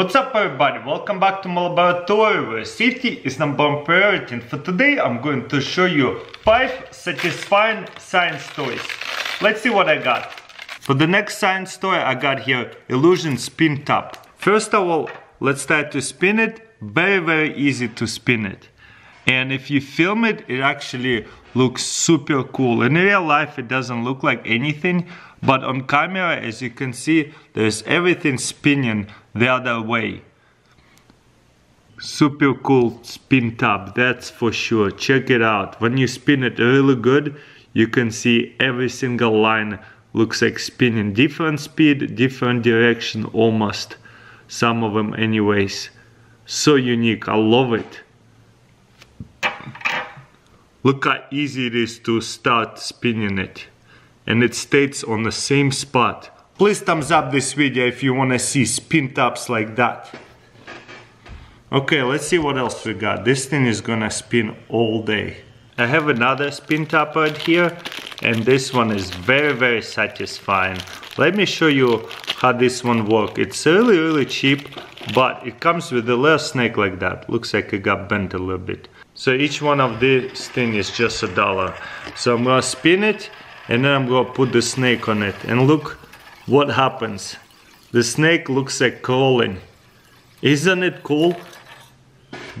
What's up everybody, welcome back to my laboratory where safety is number one priority and for today I'm going to show you 5 satisfying science toys. Let's see what I got. For the next science toy I got here Illusion Spin Top. First of all, let's try to spin it. Very very easy to spin it. And if you film it, it actually looks super cool. In real life it doesn't look like anything, but on camera as you can see there's everything spinning the other way. Super cool spin top, that's for sure. Check it out. When you spin it really good, you can see every single line looks like spinning. Different speed, different direction almost. Some of them anyways. So unique, I love it. Look how easy it is to start spinning it. And it stays on the same spot. Please thumbs up this video if you wanna see spin tops like that. Okay, let's see what else we got. This thing is gonna spin all day. I have another spin top right here and this one is very very satisfying. Let me show you how this one works. It's really really cheap but it comes with a little snake like that. Looks like it got bent a little bit. So each one of these thing is just a dollar. So I'm gonna spin it and then I'm gonna put the snake on it and look what happens. The snake looks like crawling. Isn't it cool?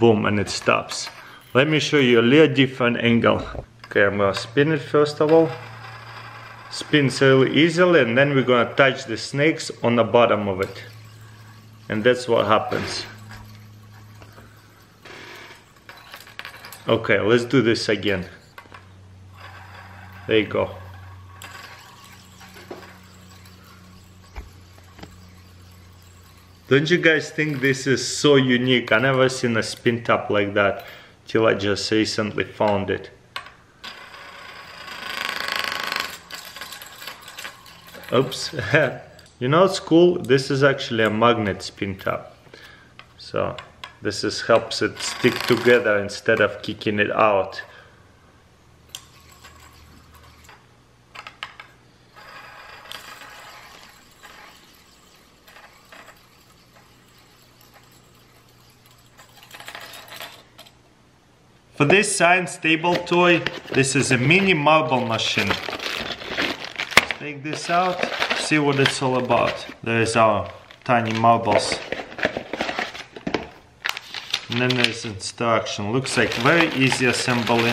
Boom, and it stops. Let me show you a little different angle. Okay, I'm gonna spin it first of all. Spins really easily and then we're gonna touch the snakes on the bottom of it. And that's what happens. Okay, let's do this again. There you go. Don't you guys think this is so unique? I never seen a spin top like that till I just recently found it. Oops. you know it's cool? This is actually a magnet spin top. So this is helps it stick together instead of kicking it out. For this science table toy, this is a mini marble machine. Take this out, see what it's all about. There's our tiny marbles. And then there's instruction. Looks like very easy assembly.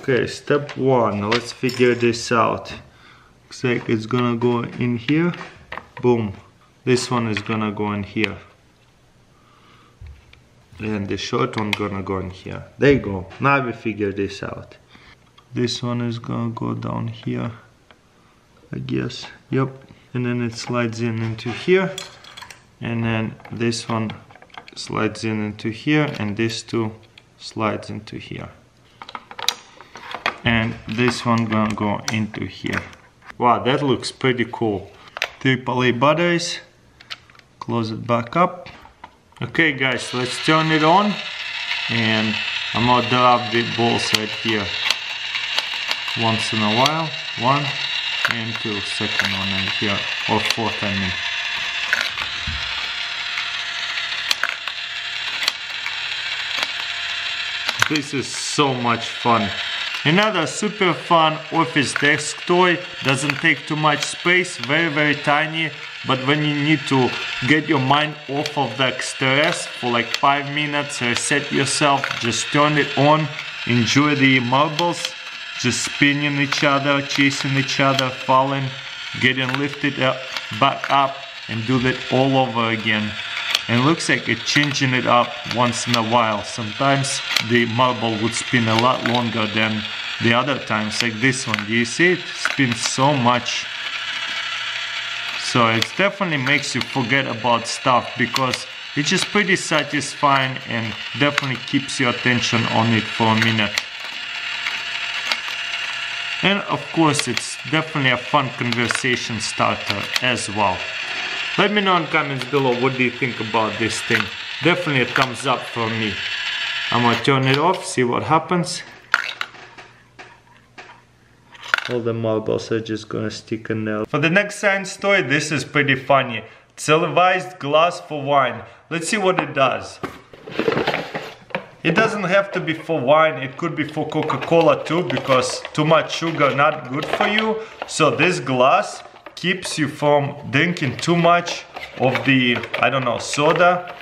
Okay, step one, let's figure this out. Looks like it's gonna go in here. Boom. This one is gonna go in here and the short one gonna go in here there you go now we figure this out this one is gonna go down here I guess yep and then it slides in into here and then this one slides in into here and this two slides into here and this one gonna go into here wow that looks pretty cool AAA batteries close it back up Okay guys, let's turn it on and I'm gonna drop the balls right here once in a while. One and two, second one right here, or fourth I mean. This is so much fun. Another super fun office desk toy, doesn't take too much space, very very tiny, but when you need to get your mind off of the stress for like 5 minutes, reset yourself, just turn it on, enjoy the marbles, just spinning each other, chasing each other, falling, getting lifted up, back up, and do that all over again. And looks like it's changing it up once in a while. Sometimes the marble would spin a lot longer than the other times, like this one. You see it? Spins so much. So it definitely makes you forget about stuff because it's just pretty satisfying and definitely keeps your attention on it for a minute. And of course, it's definitely a fun conversation starter as well. Let me know in comments below what do you think about this thing. Definitely a thumbs up for me. I'm gonna turn it off, see what happens. All the marbles are just gonna stick in there. For the next science toy, this is pretty funny. Civilized glass for wine. Let's see what it does. It doesn't have to be for wine, it could be for Coca-Cola too, because too much sugar not good for you. So this glass keeps you from drinking too much of the, I don't know, soda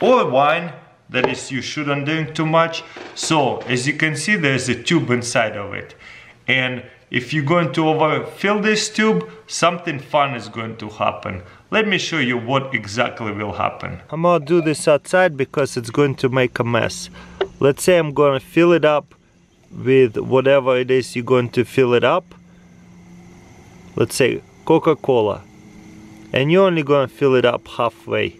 or wine. That is, you shouldn't drink too much. So, as you can see, there's a tube inside of it. And if you're going to overfill this tube, something fun is going to happen. Let me show you what exactly will happen. I'm gonna do this outside because it's going to make a mess. Let's say I'm gonna fill it up with whatever it is you're going to fill it up. Let's say Coca-Cola. And you're only gonna fill it up halfway.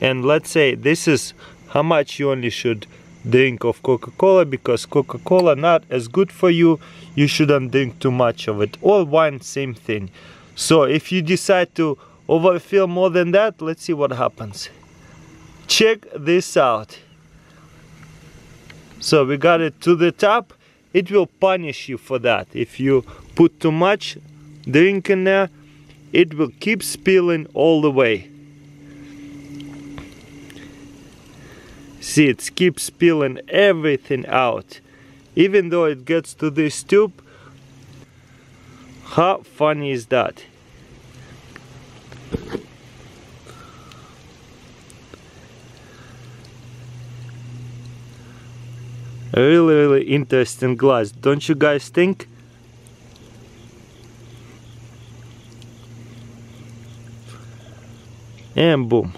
And let's say this is how much you only should drink of Coca-Cola because Coca-Cola not as good for you you shouldn't drink too much of it. Or wine same thing. So if you decide to overfill more than that let's see what happens. Check this out. So we got it to the top. It will punish you for that. If you put too much drink in there it will keep spilling all the way See, it keeps spilling everything out. Even though it gets to this tube, how funny is that? Really, really interesting glass, don't you guys think? And boom.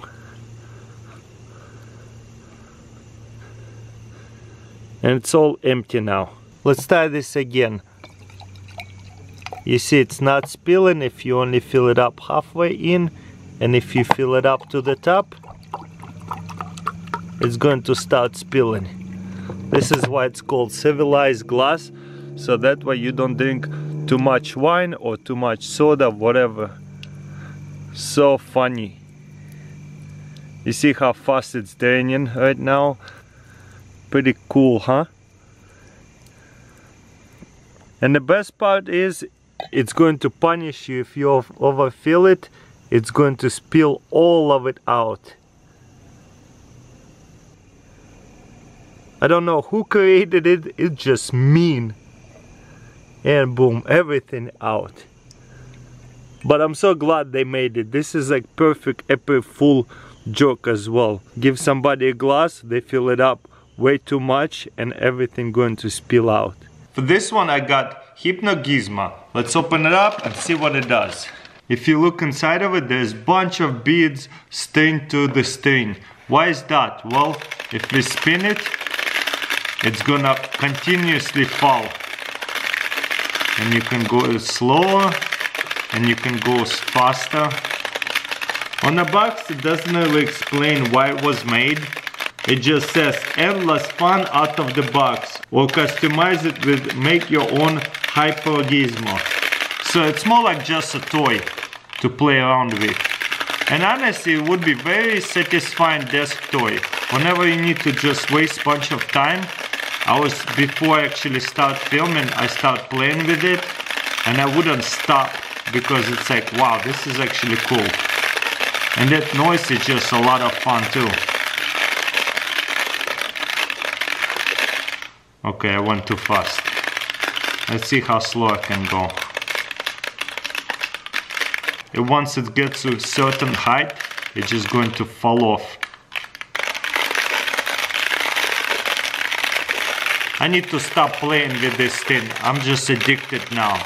and it's all empty now. Let's try this again. You see it's not spilling if you only fill it up halfway in and if you fill it up to the top it's going to start spilling. This is why it's called civilized glass so that way you don't drink too much wine or too much soda whatever. So funny. You see how fast it's draining right now? Pretty cool, huh? And the best part is it's going to punish you if you overfill it. It's going to spill all of it out. I don't know who created it, it's just mean. And boom, everything out. But I'm so glad they made it. This is like perfect April Fool joke as well. Give somebody a glass, they fill it up way too much and everything going to spill out. For this one I got Hypnogizmo. Let's open it up and see what it does. If you look inside of it, there's bunch of beads stained to the stain. Why is that? Well, if we spin it, it's gonna continuously fall. And you can go slower and you can go faster. On the box, it doesn't really explain why it was made. It just says endless fun out of the box or customize it with make your own hypergizmo. So it's more like just a toy to play around with. And honestly, it would be very satisfying desk toy. Whenever you need to just waste bunch of time, I was, before I actually start filming, I start playing with it and I wouldn't stop because it's like, wow, this is actually cool. And that noise is just a lot of fun too. Okay, I went too fast. Let's see how slow I can go. And once it gets to a certain height, it's just going to fall off. I need to stop playing with this thing. I'm just addicted now.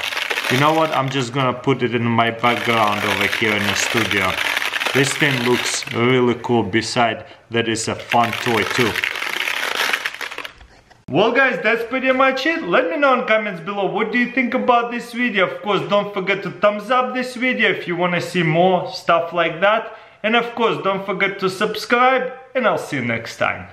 You know what? I'm just gonna put it in my background over here in the studio. This thing looks really cool beside that is a fun toy too. Well guys, that's pretty much it. Let me know in comments below what do you think about this video. Of course, don't forget to thumbs up this video if you want to see more stuff like that. And of course, don't forget to subscribe and I'll see you next time.